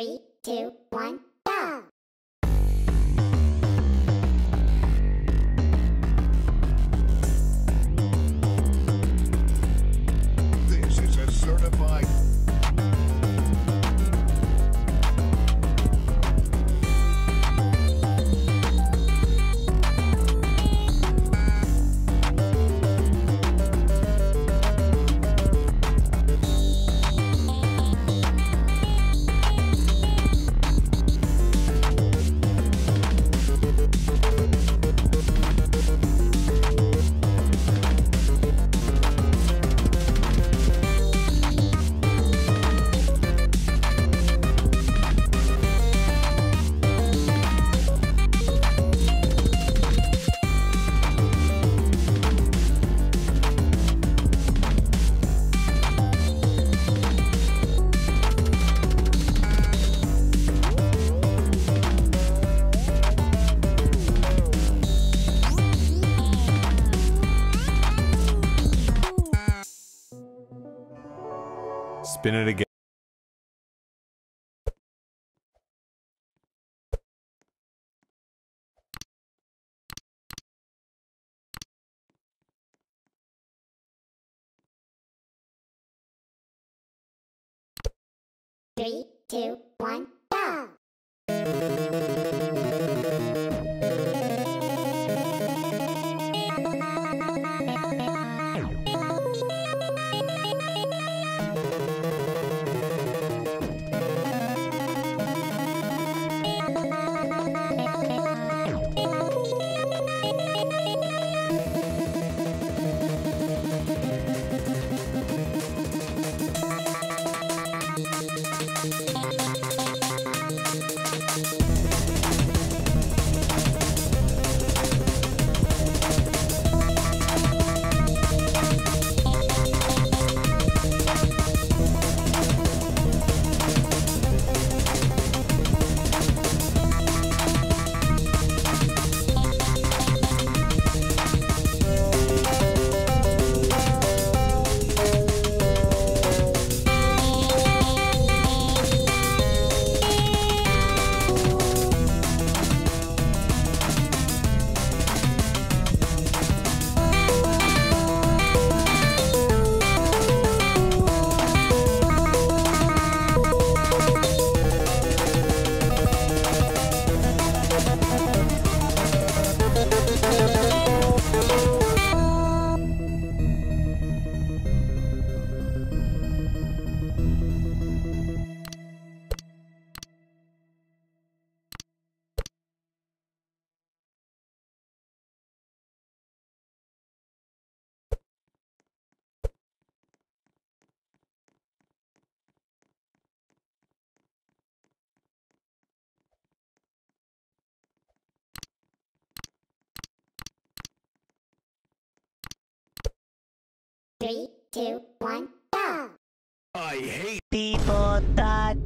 Three, two, one, Spin it again. Three, two, one, go! Three, two, one, go! I hate people that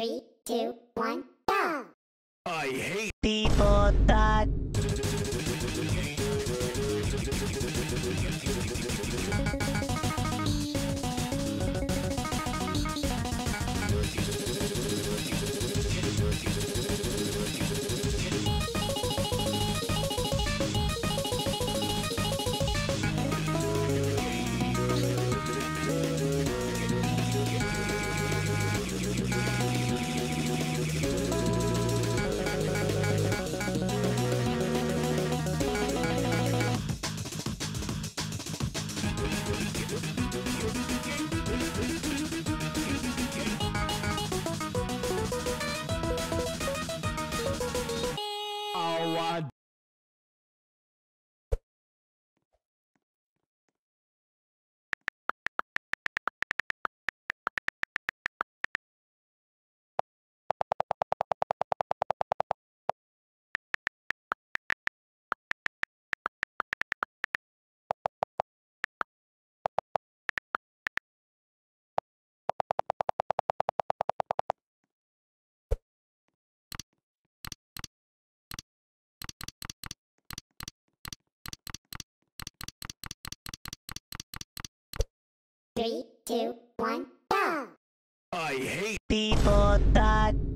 Three, two, one, go! I hate people that L Y Three, two, one, go! I hate people that Three,